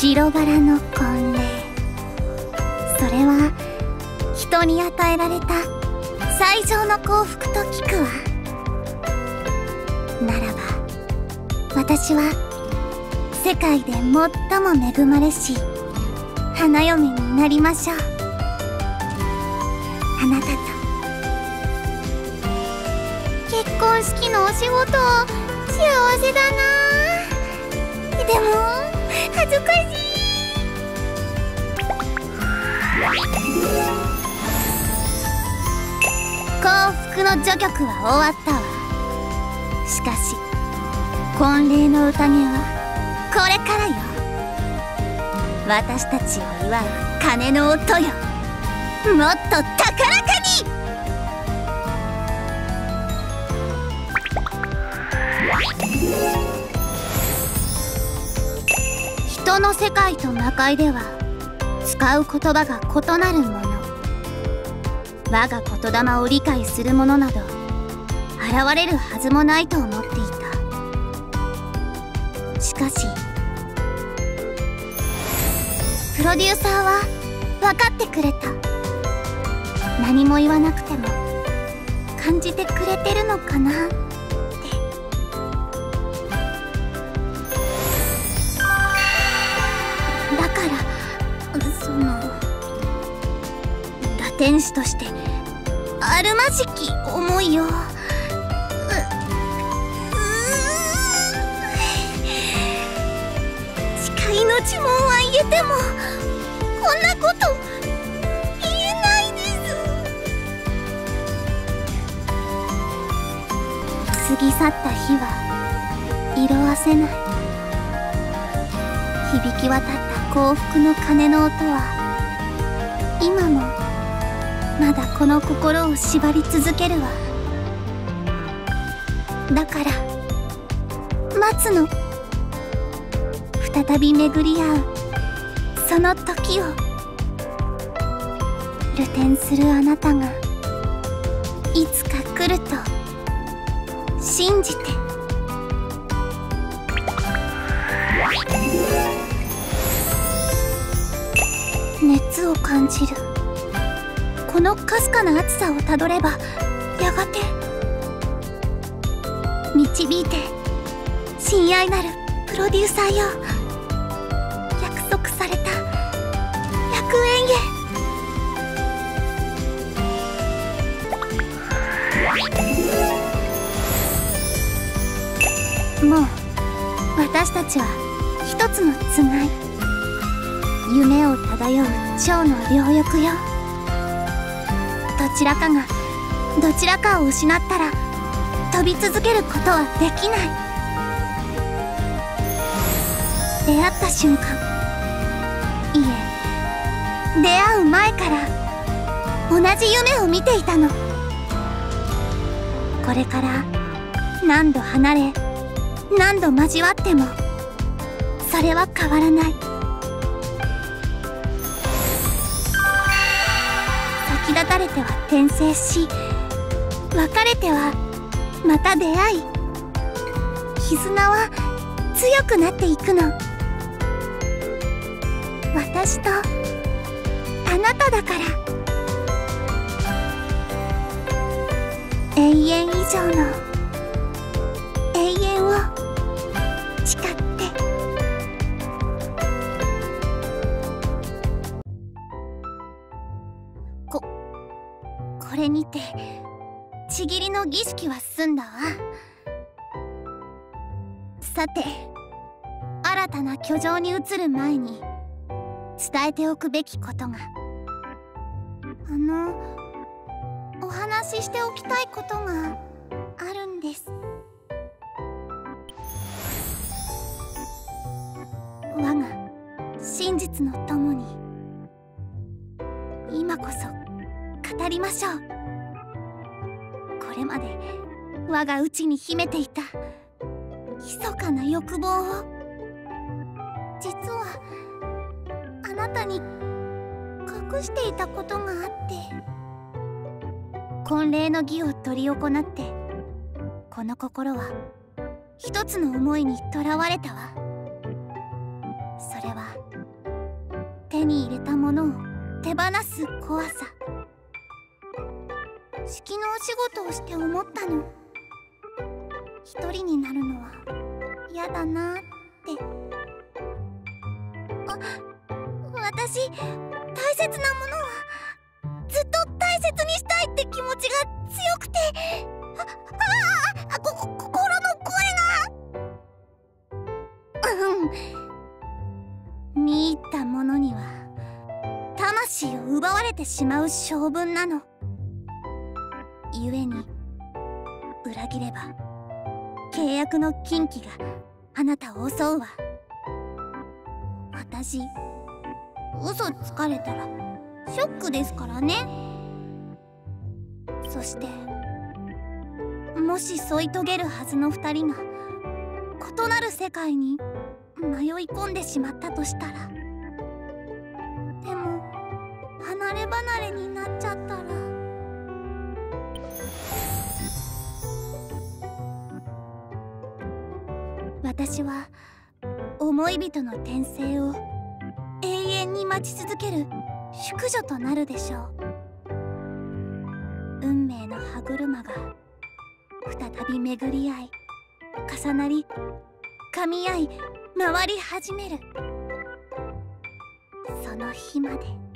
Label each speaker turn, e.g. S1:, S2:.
S1: 白バラの婚礼。それは人に与えられた最上の幸福と聞くわ。ならば私は世界で最も恵まれし花嫁になりましょう。あなたと結婚式のお仕事幸せだな。でも恥ずかしい幸福の序曲は終わったわ。しかし婚礼の宴はこれからよ。私たちを祝う鐘の音よもっと高らかに。人の世界と魔界では使う言葉が異なるもの。我が言霊を理解する者など現れるはずもないと思っていた。しかしプロデューサーは分かってくれた。何も言わなくても感じてくれてるのかな？天使としてあるまじき思いを。うう誓いの呪文は言えてもこんなこと言えないです。過ぎ去った日は色あせない。響き渡った幸福の鐘の音は今もまだこの心を縛り続けるわ。だから待つの。再び巡り合う。その時を。流転するあなたがいつか来ると信じて。熱を感じる。このかすかな暑さをたどればやがて導いて親愛なるプロデューサーよ約束された楽園へもう私たちは一つのつがい。夢を漂う蝶の両翼よ。どちらかがどちらかを失ったら飛び続けることはできない。出会った瞬間いえ出会う前から同じ夢を見ていたの。これから何度離れ何度交わってもそれは変わらない。れては転生し別れてはまた出会い絆は強くなっていくの。私とあなただから。永遠以上のにてちぎりの儀式は済んだわ。さて新たな居城に移る前に伝えておくべきことが。あのお話ししておきたいことがあるんです。我が真実の友に今こそ語りましょう。これまで我が内に秘めていた密かな欲望を。実はあなたに隠していたことがあって。婚礼の儀を執り行ってこの心は一つの思いにとらわれたわ。それは手に入れたものを手放す怖さ。式のお仕事をして思ったの。一人になるのは嫌だなって。あ私大切なものはずっと大切にしたいって気持ちが強くて。あああこ心の声が。うん。見入ったものには魂を奪われてしまう性分なの。故に裏切れば契約の禁忌があなたを襲うわ。私嘘つかれたらショックですからね。そしてもし添い遂げるはずの2人が異なる世界に迷い込んでしまったとしたら。でも離れ離れになっちゃったら私は思い人の転生を永遠に待ち続ける淑女となるでしょう運命の歯車が再び巡り合い重なり噛み合い回り始めるその日まで。